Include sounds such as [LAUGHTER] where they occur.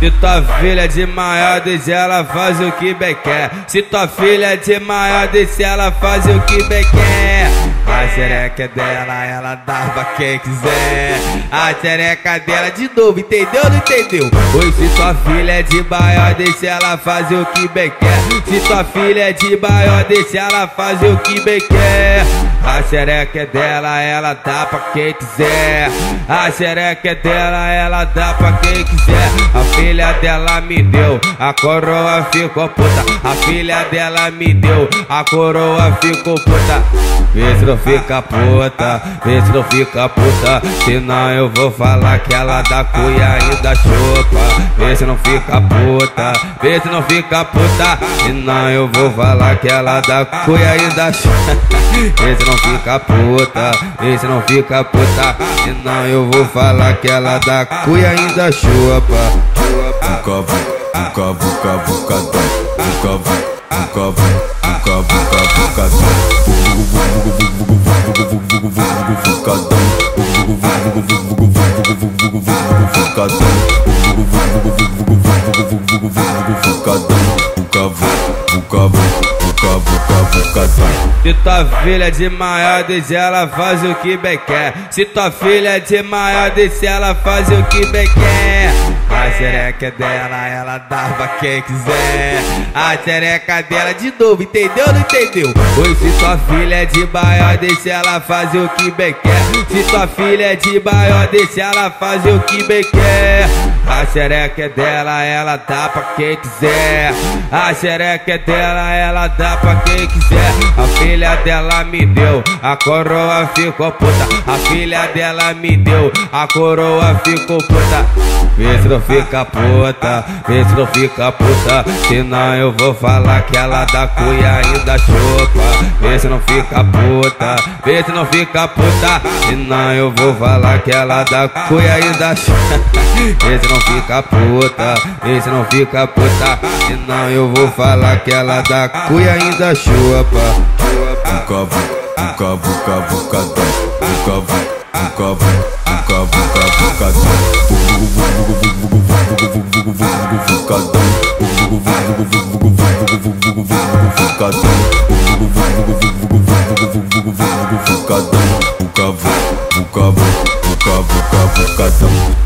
Se tua filha é de maior, deixa ela faz o que bem quer. Se tua filha é de maior, deixa ela faz o que bem quer. A xereca dela, ela dá pra quem quiser. A xereca dela de novo, entendeu ou não entendeu? Pois se tua filha é de maior, deixa ela fazer o que bem quer. Se tua filha é de maior, deixa ela fazer o que bem quer. A xereca é dela, ela dá pra quem quiser. A xereca é dela, ela dá pra quem quiser. A filha dela me deu, a coroa ficou puta. A filha dela me deu, a coroa ficou puta. Vê se não fica puta, vê se não fica puta. Senão eu vou falar que ela dá cuia ainda chupa. Vê se não fica puta, vê se não fica puta. Senão eu vou falar que ela dá cuia ainda chupa. [LAUGHS] não fica puta, vê se não fica puta. Senão eu vou falar que ela dá cu e ainda chupa. Nunca vai, nunca, nunca, nunca dói. Nunca vai, nunca vai, nunca, nunca, nunca dói. Nunca vai, nunca vai. Se tua filha é de maior, deixa ela faz o que bem quer. Se tua filha é de maior, deixa ela faz o que bem quer. A xereca dela, ela pra quem quiser. A xereca dela de novo, entendeu não entendeu? Pois se tua filha é de maior, deixa ela fazer o que bem quer. Se tua filha é de maior, deixa ela fazer o que bem quer. A xereca é dela, ela dá pra quem quiser. A xereca é dela, ela dá pra quem quiser. A filha dela me deu, a coroa ficou puta. A filha dela me deu, a coroa ficou puta. Vê se não fica puta, vê se não fica puta. Senão eu vou falar que ela dá cuia ainda chupa. Vê se não fica puta, vê se não fica puta. Senão eu vou falar que ela dá cuia ainda chupa. [LAUGHS] Vê se não não fica puta, esse se não fica puta. Senão eu vou falar que ela dá cu e ainda chupa. Vuca, o vuca, o dói. o vuca, o vuca, o dói. o vuca, o vuca,